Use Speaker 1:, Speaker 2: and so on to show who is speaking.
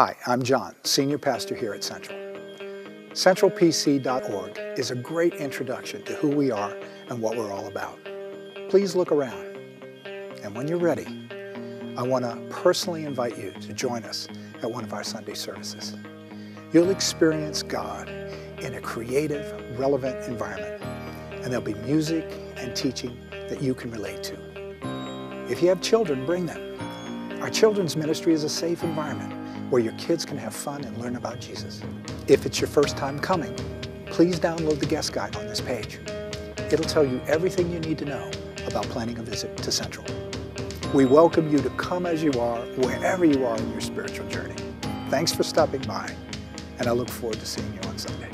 Speaker 1: Hi, I'm John, Senior Pastor here at Central. CentralPC.org is a great introduction to who we are and what we're all about. Please look around. And when you're ready, I want to personally invite you to join us at one of our Sunday services. You'll experience God in a creative, relevant environment, and there'll be music and teaching that you can relate to. If you have children, bring them. Our children's ministry is a safe environment where your kids can have fun and learn about Jesus. If it's your first time coming, please download the guest guide on this page. It'll tell you everything you need to know about planning a visit to Central. We welcome you to come as you are, wherever you are in your spiritual journey. Thanks for stopping by, and I look forward to seeing you on Sunday.